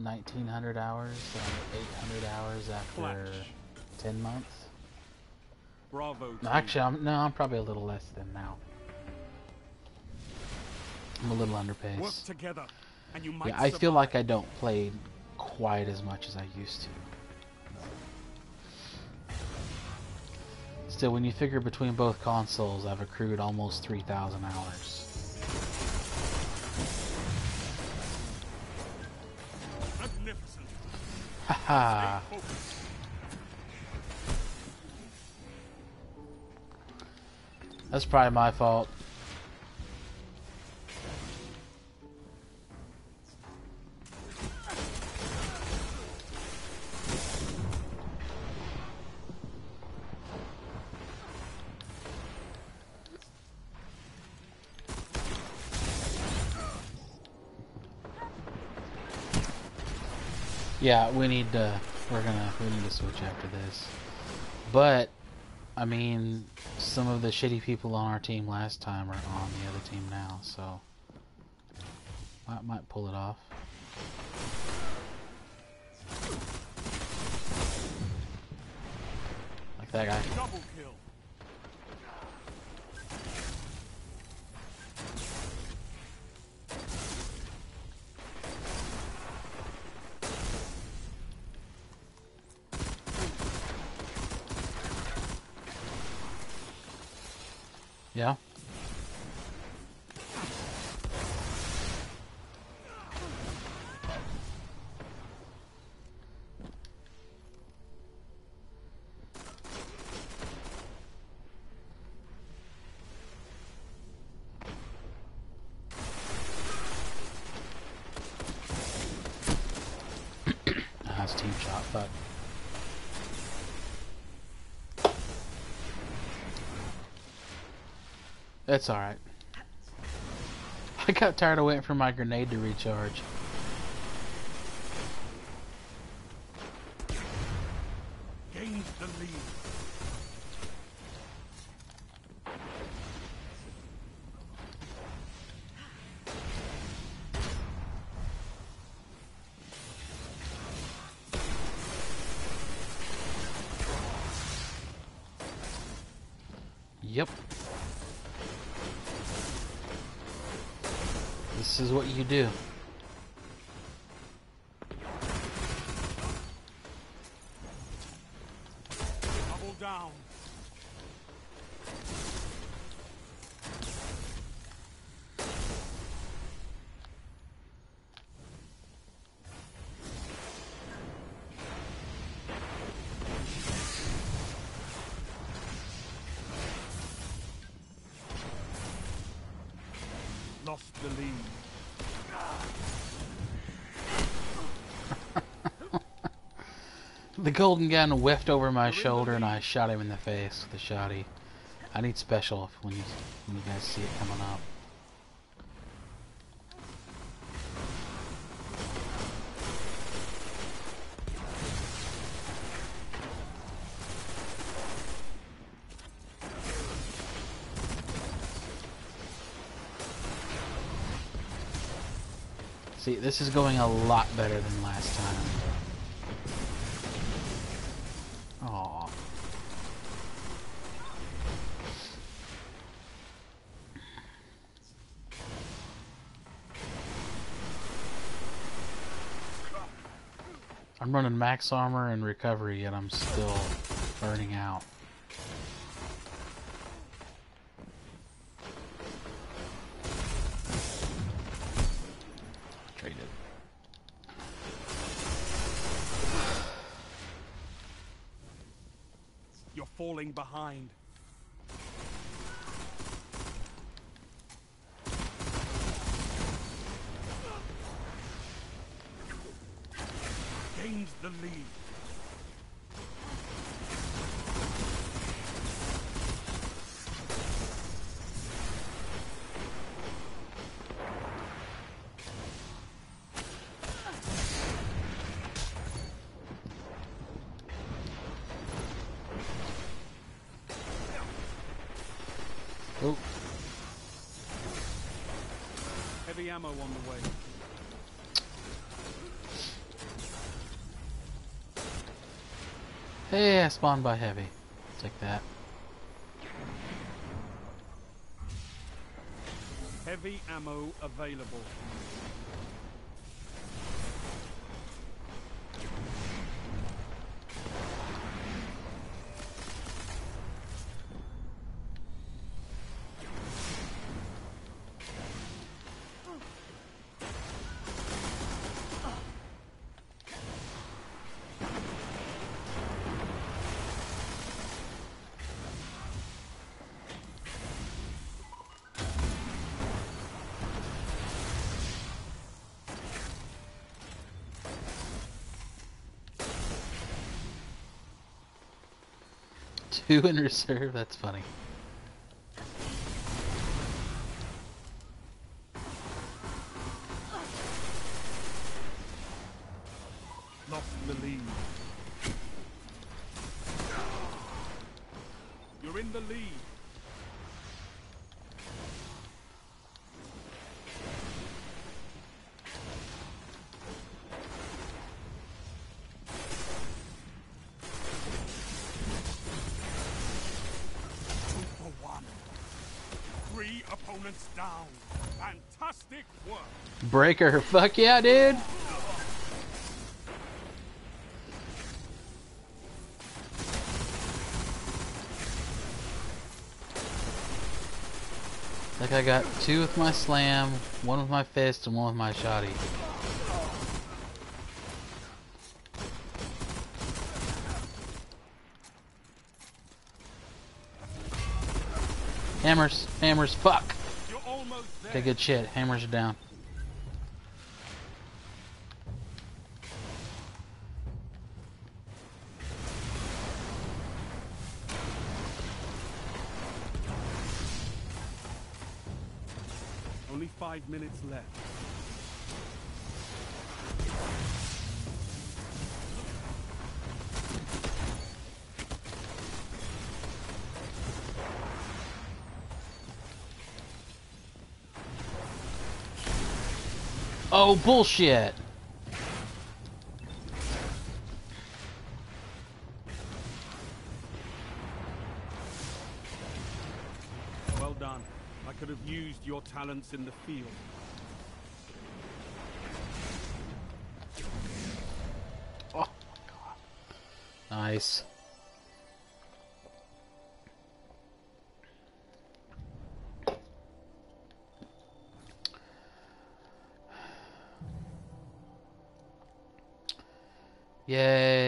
1900 hours and 800 hours after Flash. 10 months. Bravo. No, actually, I'm, no, I'm probably a little less than now. I'm a little Work underpaced. together, and you might Yeah, I feel like I don't play quite as much as I used to. Still, when you figure between both consoles, I've accrued almost 3,000 hours. Haha! That's probably my fault. Yeah, we need to. We're gonna. We need to switch after this. But, I mean, some of the shitty people on our team last time are on the other team now, so I might pull it off. Like that guy. Yeah. That's team shot, but It's alright. I got tired of waiting for my grenade to recharge. Gained the lead. Yep. This is what you do. Double down. The golden gun whiffed over my shoulder and I shot him in the face with a shotty. I need special when you, when you guys see it coming up. See, this is going a lot better than last time. I'm running max armor and recovery, yet I'm still burning out. Traded. You're falling behind. The lead. Oh, Heavy ammo on the way. Hey, I spawned by heavy. Take that. Heavy ammo available. Two in reserve, that's funny. Lost the lead. You're in the lead. Opponents down. Fantastic work. Breaker, fuck yeah, dude! Like I got two with my slam, one with my fist, and one with my shotty. Hammers, hammers, fuck! Okay, good shit. Hammers are down. Only five minutes left. Oh, bullshit! Well done. I could have used your talents in the field. Oh my god. Nice. Yay.